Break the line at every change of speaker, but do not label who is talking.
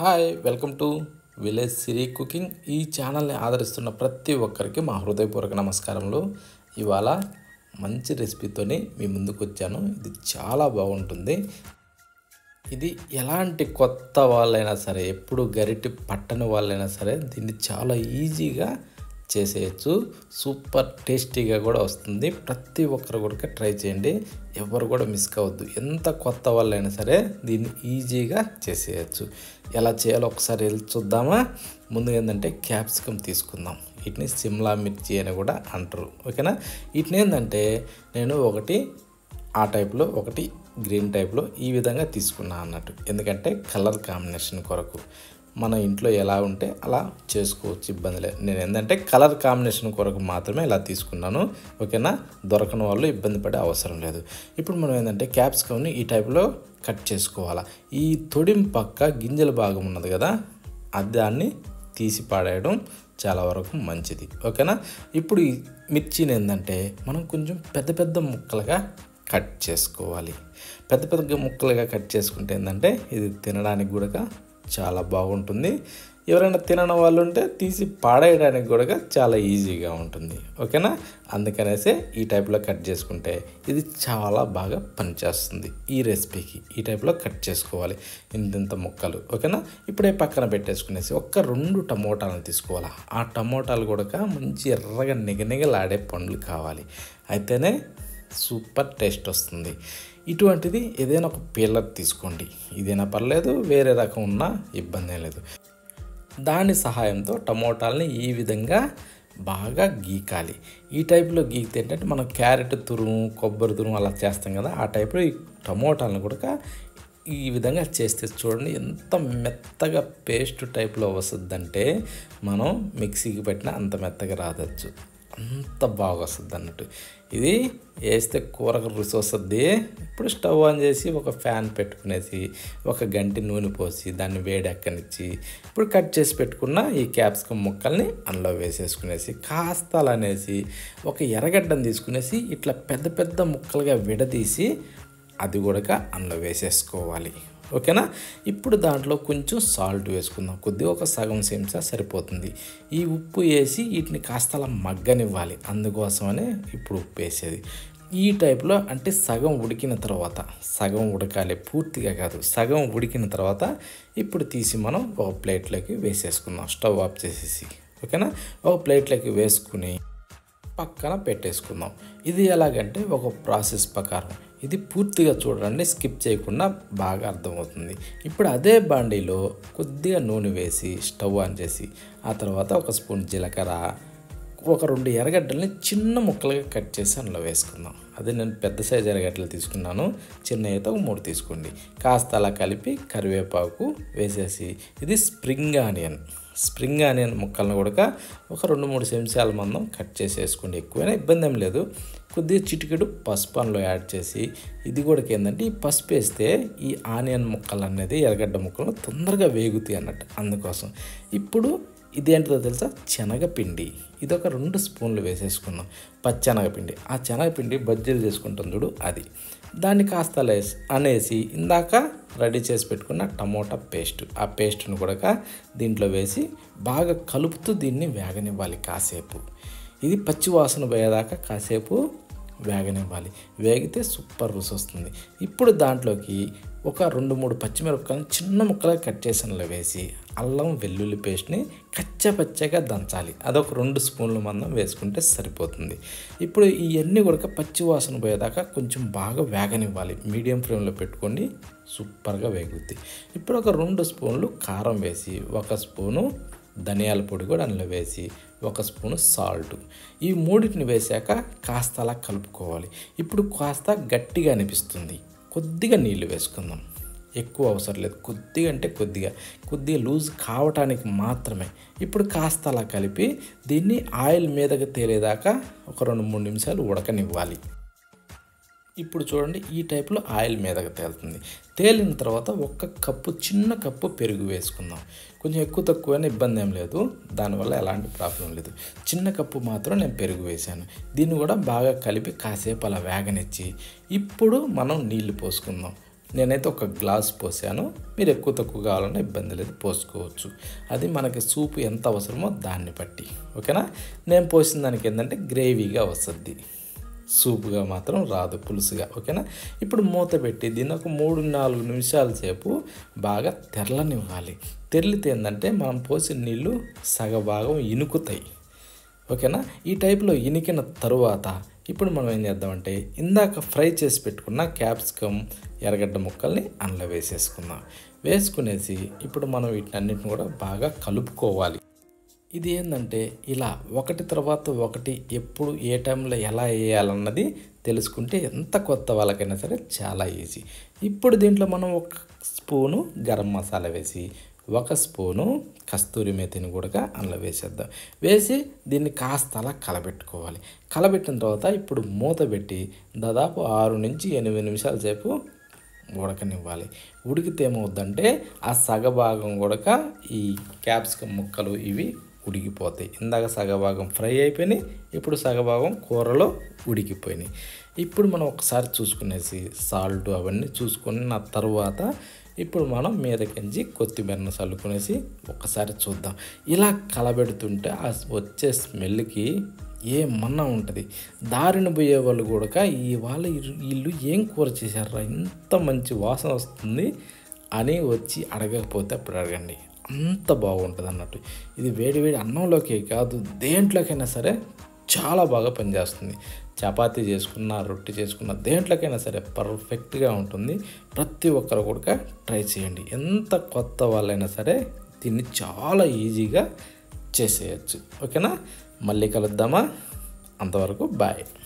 Hi welcome to village Siri cooking ఈ ఛానల్ని ఆదరిస్తున్న ప్రతి ఒక్కరికి మా హృదయపూర్వక నమస్కారములు. ఇవాళ మంచి రెసిపీతోని మీ ముందుకు వచ్చాను. ఇది చాలా బాగుంటుంది. ఇది ఎలాంటి కొత్త వాళ్ళైనా సరే ఎప్పుడు గరిటి పట్టని వాళ్ళైనా సరే దీన్ని చాలా ఈజీగా చేసేయచ్చు. సూపర్ టేస్టీగా కూడా వస్తుంది. ప్రతి ఒక్కరు కూడా ట్రై చేయండి. ఎవరు కూడా మిస్ కావద్దు. ఎంత కొత్త వాళ్ళైనా సరే దీన్ని ఈజీగా చేసేయచ్చు. ఎలా చేయాలో ఒకసారి వెళ్ళి చూద్దామా? ముందుగా ఏంటంటే క్యాప్సికమ్ తీసుకుందాం. వీటిని సిమ్లా మిర్చి అని కూడా అంటారు. ఓకేనా? వీటిని ఏంటంటే నేను ఒకటి ఆ టైప్లో ఒకటి గ్రీన్ టైప్లో ఈ విధంగా తీసుకున్నా అన్నట్టు. ఎందుకంటే కలర్ కాంబినేషన్ కొరకు. మన ఇంట్లో ఎలా ఉంటే అలా చేసుకోవచ్చు ఇబ్బంది లేదు నేను ఏంటంటే కలర్ కాంబినేషన్ కొరకు మాత్రమే ఇలా తీసుకున్నాను. ఓకేనా? దొరకని వాళ్ళు ఇబ్బంది పడే అవసరం లేదు. ఇప్పుడు మనం ఏంటంటే క్యాప్సికమ్ని ఈ టైప్లో కట్ చేసుకోవాలా. ఈ తొడిం పక్క గింజల భాగం ఉన్నది కదా అది దాన్ని తీసి పాడేయడం చాలా వరకు మంచిది. ఓకేనా? ఇప్పుడు ఈ మిర్చిని ఏంటంటే మనం కొంచెం పెద్ద పెద్ద ముక్కలుగా కట్ చేసుకోవాలి. పెద్ద పెద్ద ముక్కలుగా కట్ చేసుకుంటే ఏంటంటే ఇది తినడానికి కూడా చాలా బాగుంటుంది. ఎవరైనా తినని వాళ్ళు ఉంటే తీసి పాడేయడానికి కూడా చాలా ఈజీగా ఉంటుంది. ఓకేనా? అందుకనేసే ఈ టైప్లో కట్ చేసుకుంటే ఇది చాలా బాగా పనిచేస్తుంది. ఈ రెసిపీకి ఈ టైప్లో కట్ చేసుకోవాలి. ఇంతింత ముక్కలు. ఓకేనా? ఇప్పుడే పక్కన పెట్టేసుకునేసి ఒక్క రెండు టమోటాలను తీసుకోవాలి? ఆ టమోటాలు కూడా మంచి ఎర్రగా నిగనిగలాడే పండ్లు కావాలి. అయితేనే సూపర్ టేస్ట్ వస్తుంది. ఇటువంటిది ఏదైనా ఒక పిల్లర్ తీసుకోండి. ఇదైనా పర్లేదు వేరే రకం ఉన్నా ఇబ్బంది లేదు. దాని సహాయంతో టమోటాలని ఈ విధంగా బాగా గీకాలి. ఈ టైప్లో గీకితే ఏంటంటే మనం క్యారెట్ తురుము కొబ్బరి తురుము అలా చేస్తాం కదా ఆ టైప్లో ఈ టమోటాలను కూడా ఈ విధంగా చేస్తే చూడండి ఎంత మెత్తగా పేస్ట్ టైప్లో వస్తుందంటే మనం మిక్సీకి పెట్టినా అంత మెత్తగా రాదచ్చు. అంత బాగా వస్తుంది అన్నట్టు ఇది వేస్తే కూరకు రుచి వస్తుంది ఇప్పుడు స్టవ్ ఆన్ చేసి ఒక ఫ్యాన్ పెట్టుకునేసి ఒక గంటి నూనె పోసి దాన్ని వేడెక్కనిచ్చి ఇప్పుడు కట్ చేసి పెట్టుకున్న ఈ క్యాప్సికమ్ ముక్కల్ని అందులో వేసేసుకునేసి కాస్త అనేసి ఒక ఎర్రగడ్డను తీసుకునేసి ఇట్లా పెద్ద పెద్ద ముక్కలుగా విడదీసి అది కూడా అందులో వేసేసుకోవాలి. ఓకేనా? ఇప్పుడు దాంట్లో కొంచెం సాల్ట్ వేసుకుందాం. కొద్దిగా ఒక సగం చెంచా సరిపోతుంది. ఈ ఉప్పు వేసి వీటిని కాస్త అలా మగ్గనివ్వాలి. అందుకోసమనే ఇప్పుడు ఉప్పు వేసేది. ఈ టైప్లో అంటే సగం ఉడికిన తర్వాత సగం ఉడకాలి పూర్తిగా కాదు సగం ఉడికిన తర్వాత ఇప్పుడు తీసి మనం ఒక ప్లేట్లోకి వేసేసుకుందాం. స్టవ్ ఆఫ్ చేసేసి. ఓకేనా? ఒక ప్లేట్లోకి వేసుకుని పక్కన పెట్టేసుకుందాం. ఇది ఎలాగంటే ఒక ప్రాసెస్ ప్రకారం. ఇది పూర్తిగా చూడండి స్కిప్ చేయకుండా బాగా అర్థమవుతుంది. ఇప్పుడు అదే బాండీలో కొద్దిగా నూనె వేసి స్టవ్ ఆన్ చేసి ఆ తర్వాత ఒక స్పూన్ జీలకర్ర ఒక రెండు ఎర్రగడ్డల్ని చిన్న ముక్కలుగా కట్ చేసి అందులో వేసుకుందాం. అదే నేను పెద్ద సైజు ఎర్రగడ్డలు తీసుకున్నాను. చిన్న అయితే ఒక మూడు తీసుకోండి. కాస్త అలా కలిపి కరివేపాకు వేసేసి ఇది స్ప్రింగ్ ఆనియన్. స్ప్రింగ్ ఆనియన్ ముక్కలను కూడా ఒక రెండు మూడు చెంచాల మందం కట్ చేసి వేసుకోండి. ఎక్కువైనా ఇబ్బంది ఏం లేదు. కొద్దిగా చిటికెడు పసుపు అందులో యాడ్ చేసి ఇది కూడా ఏంటంటే ఈ పసుపు వేస్తే ఈ ఆనియన్ ముక్కలు అనేది ఎర్రగడ్డ ముక్కలు తొందరగా వేగుతాయి అన్నట్టు. అందుకోసం. ఇప్పుడు ఇదేంటిదో తెలుసా? శనగపిండి. ఇది ఒక రెండు స్పూన్లు వేసేసుకున్నాం పచ్చెనగపిండి. ఆ శనగపిండి బజ్జీలు చేసుకుంటాం చూడు అది. దాన్ని కాస్త అనేసి ఇందాక రెడీ చేసి పెట్టుకున్న టమోటా పేస్ట్. ఆ పేస్ట్ను కూడా దీంట్లో వేసి బాగా కలుపుతూ దీన్ని వేగనివ్వాలి కాసేపు. ఇది పచ్చి వాసన పోయేదాకా కాసేపు వేగనివ్వాలి. వేగితే సూపర్ రుచి వస్తుంది. ఇప్పుడు దాంట్లోకి ఒక రెండు మూడు పచ్చిమిరపకాయలు చిన్న ముక్కలుగా కట్ చేసినలో వేసి అల్లం వెల్లుల్లి పేస్ట్ని కచ్చపచ్చగా దంచాలి. అదొక రెండు స్పూన్లు మందం వేసుకుంటే సరిపోతుంది. ఇప్పుడు ఇవన్నీ కూడా పచ్చి వాసన పోయేదాకా కొంచెం బాగా వేగనివ్వాలి. మీడియం ఫ్లేమ్లో పెట్టుకొని సూపర్గా వేగుద్ది. ఇప్పుడు ఒక రెండు స్పూన్లు కారం వేసి ఒక స్పూను ధనియాల పొడి కూడా అందులో వేసి ఒక స్పూను సాల్ట్. ఈ మూడింటిని వేసాక కాస్త అలా కలుపుకోవాలి. ఇప్పుడు కాస్త గట్టిగా అనిపిస్తుంది. కొద్దిగా నీళ్ళు వేసుకుందాం. ఎక్కువ అవసరం లేదు. కొద్దిగా అంటే కొద్దిగా. కొద్దిగా లూజ్ కావటానికి మాత్రమే. ఇప్పుడు కాస్త అలా కలిపి దీన్ని ఆయిల్ మీదకి తేలేదాకా ఒక రెండు మూడు నిమిషాలు ఉడకనివ్వాలి. ఇప్పుడు చూడండి ఈ టైప్లో ఆయిల్ మీదకి తేలుతుంది. తేలిన తర్వాత ఒక్క కప్పు చిన్న కప్పు పెరుగు వేసుకుందాం. కొంచెం ఎక్కువ తక్కువైనా ఇబ్బంది ఏం లేదు. దానివల్ల ఎలాంటి ప్రాబ్లం లేదు. చిన్న కప్పు మాత్రం నేను పెరుగు వేశాను. దీన్ని కూడా బాగా కలిపి కాసేపు అలా వేగనిచ్చి ఇప్పుడు మనం నీళ్ళు పోసుకుందాం. నేనైతే ఒక గ్లాస్ పోసాను. మీరు ఎక్కువ తక్కువ కావాలన్నా ఇబ్బంది లేదు పోసుకోవచ్చు. అది మనకి సూపు ఎంత అవసరమో దాన్ని బట్టి. ఓకేనా? నేను పోసిన దానికి ఏంటంటే గ్రేవీగా వస్తుంది. సూపుగా మాత్రం రాదు పులుసుగా. ఓకేనా? ఇప్పుడు మూత పెట్టి దీన్ని ఒక మూడు నాలుగు నిమిషాల సేపు బాగా తెరలనివ్వాలి. తెరిలితే ఏంటంటే మనం పోసిన నీళ్ళు సగభాగం ఇనుకుతాయి. ఓకేనా? ఈ టైప్లో ఇనికిన తరువాత ఇప్పుడు మనం ఏం చేద్దామంటే ఇందాక ఫ్రై చేసి పెట్టుకున్న క్యాప్సికమ్ ఎర్రగడ్డ ముక్కల్ని అందులో వేసేసుకుందాం. వేసుకునేసి ఇప్పుడు మనం వీటినన్నిటిని కూడా బాగా కలుపుకోవాలి. ఇది ఏంటంటే ఇలా ఒకటి తర్వాత ఒకటి ఎప్పుడు ఏ టైంలో ఎలా వేయాలన్నది తెలుసుకుంటే ఎంత కొత్త వాళ్ళకైనా సరే చాలా ఈజీ. ఇప్పుడు దీంట్లో మనం ఒక స్పూను గరం మసాలా వేసి ఒక స్పూను కస్తూరి మేతిని కూడా అందులో వేసేద్దాం. వేసి దీన్ని కాస్త అలా కలబెట్టుకోవాలి. కలబెట్టిన తర్వాత ఇప్పుడు మూత పెట్టి దాదాపు ఆరు నుంచి ఎనిమిది నిమిషాల సేపు ఉడకనివ్వాలి. ఉడికితే ఏమవుద్దంటే ఆ సగభాగం ఉడక ఈ క్యాప్సికమ్ ముక్కలు ఇవి ఉడికిపోతాయి. ఇందాక సగభాగం ఫ్రై అయిపోయినాయి ఇప్పుడు సగభాగం కూరలో ఉడికిపోయినాయి. ఇప్పుడు మనం ఒకసారి చూసుకునేసి సాల్ట్ అవన్నీ చూసుకున్న తర్వాత ఇప్పుడు మనం మీదకించి కొత్తిమీరను చల్లుకునేసి ఒకసారి చూద్దాం. ఇలా కలబెడుతుంటే ఆ వచ్చే స్మెల్కి ఏమన్నా ఉంటుంది. దారిన పోయే వాళ్ళు కూడా ఇవాళ వీళ్ళు ఏం కూర చేశారా ఇంత మంచి వాసన వస్తుంది అని వచ్చి అడగకపోతే అప్పుడు అడగండి. అంత బాగుంటుంది అన్నట్టు ఇది వేడి వేడి అన్నంలోకే కాదు దేంట్లోకైనా సరే చాలా బాగా పనిచేస్తుంది. చపాతీ చేసుకున్న రొట్టె చేసుకున్న దేంట్లోకైనా సరే పర్ఫెక్ట్గా ఉంటుంది. ప్రతి ఒక్కరు కూడా ట్రై చేయండి. ఎంత కొత్త వాళ్ళైనా సరే దీన్ని చాలా ఈజీగా చేసేయచ్చు. ఓకేనా? మళ్ళీ కలుద్దామా? అంతవరకు బాయ్.